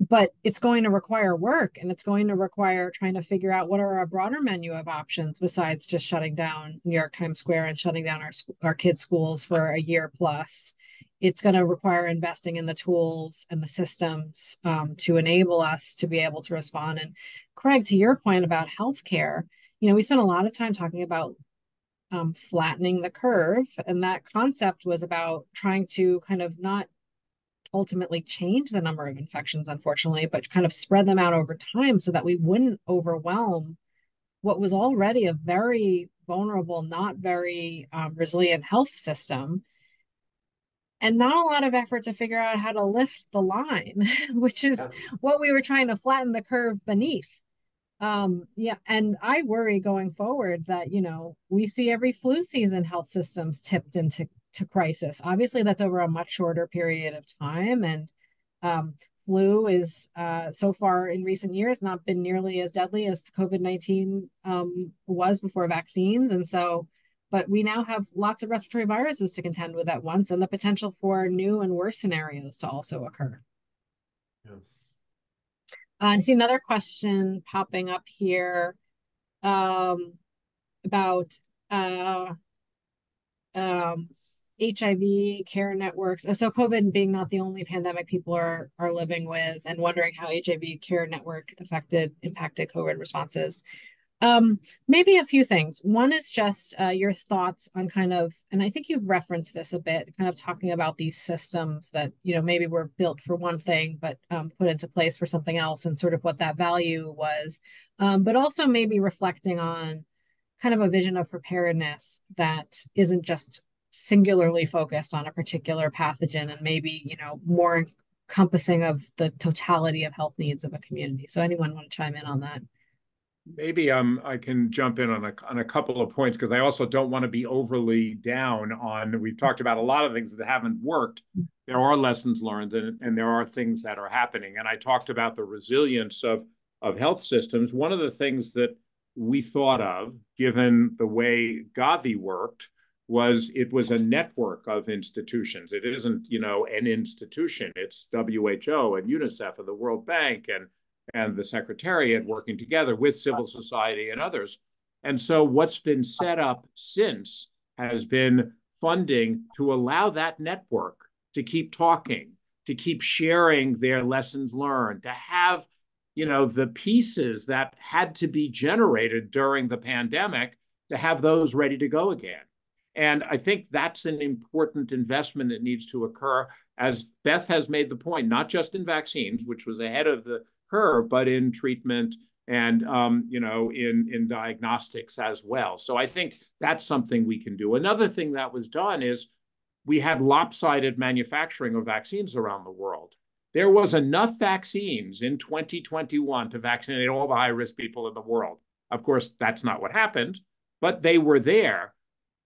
but it's going to require work and it's going to require trying to figure out what are our broader menu of options besides just shutting down New York Times Square and shutting down our our kids schools for a year plus it's going to require investing in the tools and the systems um, to enable us to be able to respond and Craig to your point about healthcare you know we spent a lot of time talking about um, flattening the curve and that concept was about trying to kind of not ultimately change the number of infections, unfortunately, but kind of spread them out over time so that we wouldn't overwhelm what was already a very vulnerable, not very um, resilient health system. And not a lot of effort to figure out how to lift the line, which is yeah. what we were trying to flatten the curve beneath. Um, yeah, and I worry going forward that, you know, we see every flu season health systems tipped into to crisis. Obviously, that's over a much shorter period of time. And um, flu is uh, so far in recent years not been nearly as deadly as COVID 19 um, was before vaccines. And so, but we now have lots of respiratory viruses to contend with at once and the potential for new and worse scenarios to also occur. Uh, I see another question popping up here um, about uh, um, HIV care networks. So COVID being not the only pandemic people are are living with, and wondering how HIV care network affected impacted COVID responses. Um, maybe a few things. One is just uh, your thoughts on kind of, and I think you've referenced this a bit, kind of talking about these systems that you know maybe were built for one thing but um, put into place for something else, and sort of what that value was. Um, but also maybe reflecting on kind of a vision of preparedness that isn't just singularly focused on a particular pathogen and maybe you know more encompassing of the totality of health needs of a community. So anyone want to chime in on that? Maybe um, I can jump in on a, on a couple of points because I also don't want to be overly down on. We've talked about a lot of things that haven't worked. There are lessons learned and, and there are things that are happening. And I talked about the resilience of, of health systems. One of the things that we thought of, given the way Gavi worked, was it was a network of institutions. It isn't, you know, an institution. It's WHO and UNICEF and the World Bank and and the Secretariat working together with civil society and others. And so what's been set up since has been funding to allow that network to keep talking, to keep sharing their lessons learned, to have, you know, the pieces that had to be generated during the pandemic to have those ready to go again. And I think that's an important investment that needs to occur, as Beth has made the point, not just in vaccines, which was ahead of the curve, but in treatment and um, you know in in diagnostics as well. So I think that's something we can do. Another thing that was done is we had lopsided manufacturing of vaccines around the world. There was enough vaccines in 2021 to vaccinate all the high risk people in the world. Of course, that's not what happened, but they were there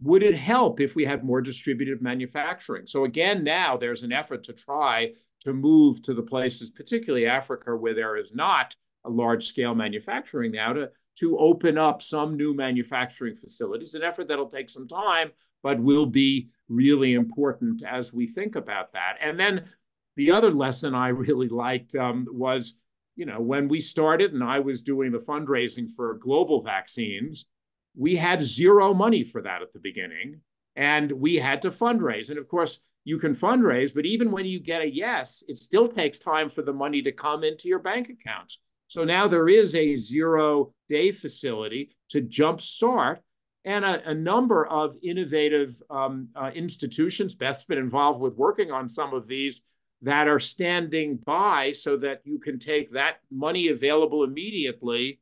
would it help if we had more distributed manufacturing? So again, now there's an effort to try to move to the places, particularly Africa, where there is not a large scale manufacturing now to, to open up some new manufacturing facilities, an effort that'll take some time, but will be really important as we think about that. And then the other lesson I really liked um, was, you know, when we started and I was doing the fundraising for global vaccines, we had zero money for that at the beginning and we had to fundraise and of course you can fundraise but even when you get a yes it still takes time for the money to come into your bank accounts so now there is a zero day facility to jumpstart and a, a number of innovative um, uh, institutions beth's been involved with working on some of these that are standing by so that you can take that money available immediately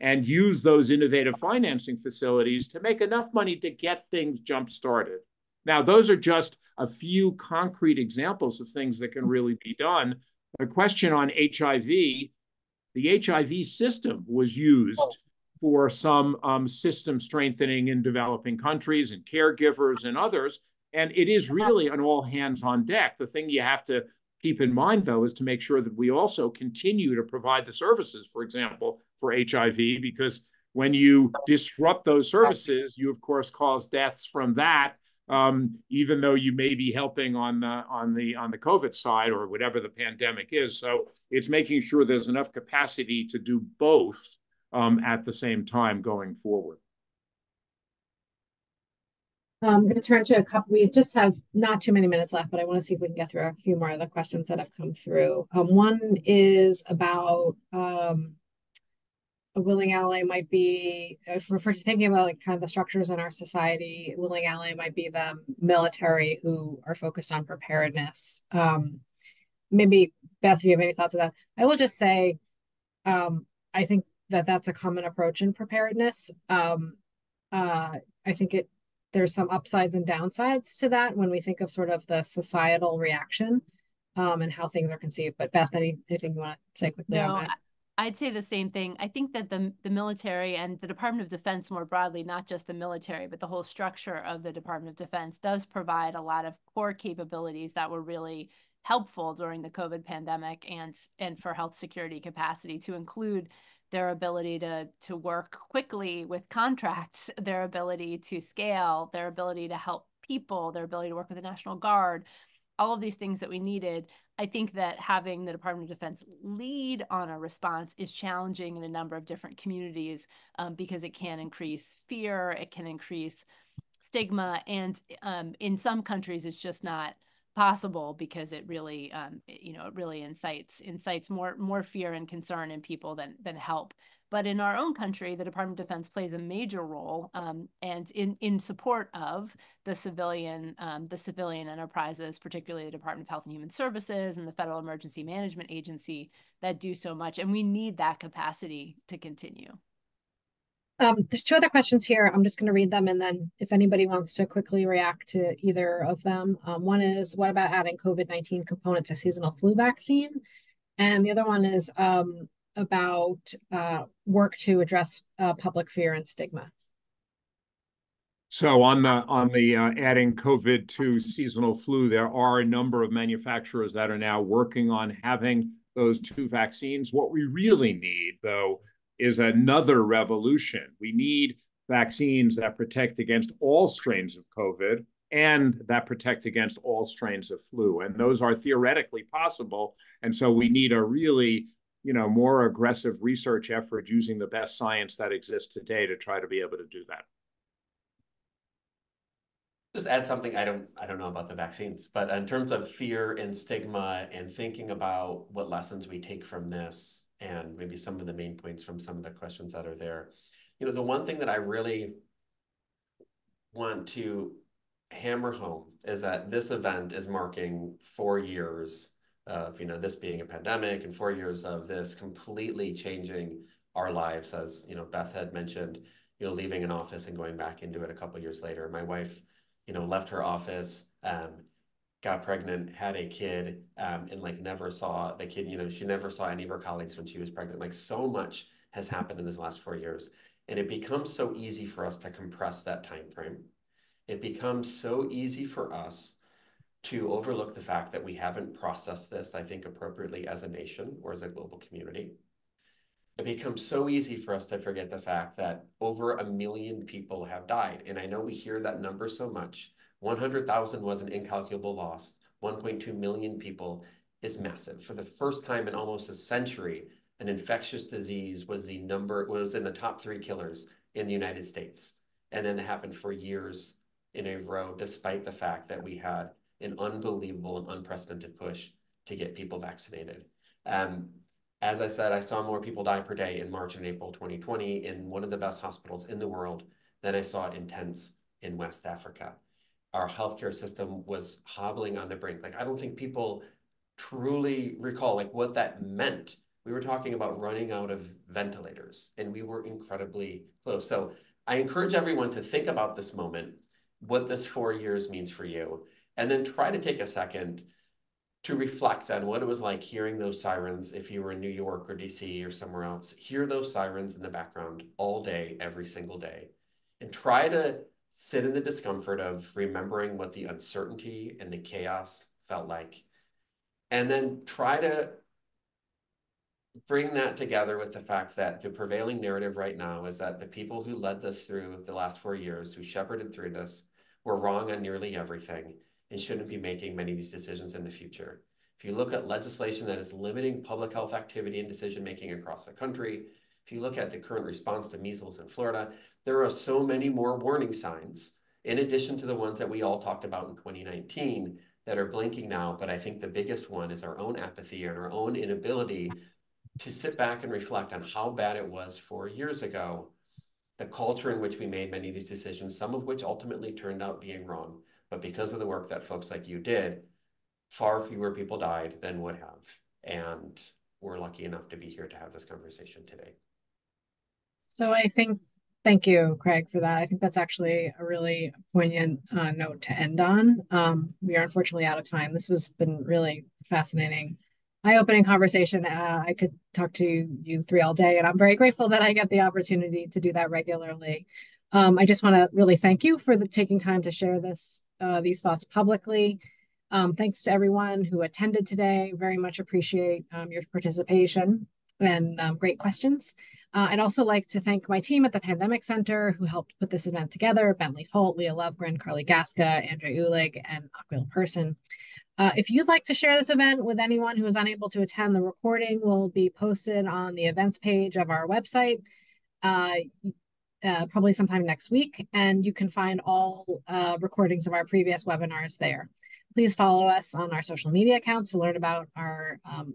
and use those innovative financing facilities to make enough money to get things jump started. Now, those are just a few concrete examples of things that can really be done. A question on HIV, the HIV system was used for some um, system strengthening in developing countries and caregivers and others. And it is really an all hands on deck. The thing you have to keep in mind, though, is to make sure that we also continue to provide the services, for example, for HIV, because when you disrupt those services, you of course cause deaths from that. Um, even though you may be helping on the on the on the COVID side or whatever the pandemic is, so it's making sure there's enough capacity to do both um, at the same time going forward. I'm going to turn to a couple. We just have not too many minutes left, but I want to see if we can get through a few more of the questions that have come through. Um, one is about um, a willing ally might be, if we're thinking about like kind of the structures in our society, willing ally might be the military who are focused on preparedness. Um, maybe Beth, if you have any thoughts on that, I will just say, um, I think that that's a common approach in preparedness. Um, uh, I think it there's some upsides and downsides to that when we think of sort of the societal reaction um, and how things are conceived. But Beth, any, anything you want to say quickly no, on that? I'd say the same thing. I think that the the military and the Department of Defense more broadly, not just the military, but the whole structure of the Department of Defense does provide a lot of core capabilities that were really helpful during the COVID pandemic and and for health security capacity to include their ability to to work quickly with contracts, their ability to scale, their ability to help people, their ability to work with the National Guard. All of these things that we needed. I think that having the Department of Defense lead on a response is challenging in a number of different communities um, because it can increase fear, it can increase stigma, and um, in some countries, it's just not possible because it really, um, you know, it really incites incites more more fear and concern in people than than help. But in our own country, the Department of Defense plays a major role, um, and in in support of the civilian um, the civilian enterprises, particularly the Department of Health and Human Services and the Federal Emergency Management Agency, that do so much, and we need that capacity to continue. Um, there's two other questions here. I'm just going to read them, and then if anybody wants to quickly react to either of them, um, one is what about adding COVID 19 component to seasonal flu vaccine? And the other one is um, about uh, work to address uh, public fear and stigma. So on the on the uh, adding COVID to seasonal flu, there are a number of manufacturers that are now working on having those two vaccines. What we really need, though, is another revolution. We need vaccines that protect against all strains of COVID and that protect against all strains of flu. And those are theoretically possible. And so we need a really you know, more aggressive research effort using the best science that exists today to try to be able to do that. Just add something. I don't I don't know about the vaccines, but in terms of fear and stigma and thinking about what lessons we take from this and maybe some of the main points from some of the questions that are there. You know, the one thing that I really want to hammer home is that this event is marking four years of you know this being a pandemic and four years of this completely changing our lives. As you know beth had mentioned you know leaving an office and going back into it a couple years later. My wife you know left her office um, got pregnant had a kid um, and like never saw the kid you know she never saw any of her colleagues when she was pregnant. Like so much has happened in this last four years and it becomes so easy for us to compress that time frame. It becomes so easy for us to overlook the fact that we haven't processed this, I think, appropriately as a nation or as a global community. It becomes so easy for us to forget the fact that over a million people have died. And I know we hear that number so much. 100,000 was an incalculable loss. 1.2 million people is massive. For the first time in almost a century, an infectious disease was the number, was in the top three killers in the United States. And then it happened for years in a row, despite the fact that we had an unbelievable and unprecedented push to get people vaccinated. Um, as I said, I saw more people die per day in March and April 2020 in one of the best hospitals in the world than I saw in tents in West Africa. Our healthcare system was hobbling on the brink. Like, I don't think people truly recall like what that meant. We were talking about running out of ventilators and we were incredibly close. So I encourage everyone to think about this moment, what this four years means for you and then try to take a second to reflect on what it was like hearing those sirens if you were in New York or DC or somewhere else. Hear those sirens in the background all day, every single day, and try to sit in the discomfort of remembering what the uncertainty and the chaos felt like. And then try to bring that together with the fact that the prevailing narrative right now is that the people who led this through the last four years, who shepherded through this, were wrong on nearly everything and shouldn't be making many of these decisions in the future. If you look at legislation that is limiting public health activity and decision making across the country, if you look at the current response to measles in Florida, there are so many more warning signs in addition to the ones that we all talked about in 2019 that are blinking now. But I think the biggest one is our own apathy and our own inability to sit back and reflect on how bad it was four years ago, the culture in which we made many of these decisions, some of which ultimately turned out being wrong. But because of the work that folks like you did, far fewer people died than would have. And we're lucky enough to be here to have this conversation today. So I think, thank you, Craig, for that. I think that's actually a really poignant uh, note to end on. Um, we are unfortunately out of time. This has been really fascinating, eye-opening conversation. Uh, I could talk to you three all day, and I'm very grateful that I get the opportunity to do that regularly. Um, I just want to really thank you for the, taking time to share this uh, these thoughts publicly. Um, thanks to everyone who attended today. Very much appreciate um, your participation and um, great questions. Uh, I'd also like to thank my team at the Pandemic Center who helped put this event together, Bentley Holt, Leah Lovegren, Carly Gaska, Andre Ulig, and Aquila Person. Uh, if you'd like to share this event with anyone who is unable to attend, the recording will be posted on the events page of our website uh, uh, probably sometime next week, and you can find all uh, recordings of our previous webinars there. Please follow us on our social media accounts to learn about our um,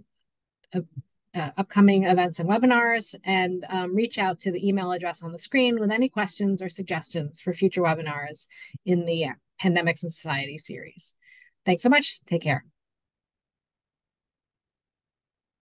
uh, upcoming events and webinars, and um, reach out to the email address on the screen with any questions or suggestions for future webinars in the Pandemics and Society series. Thanks so much. Take care.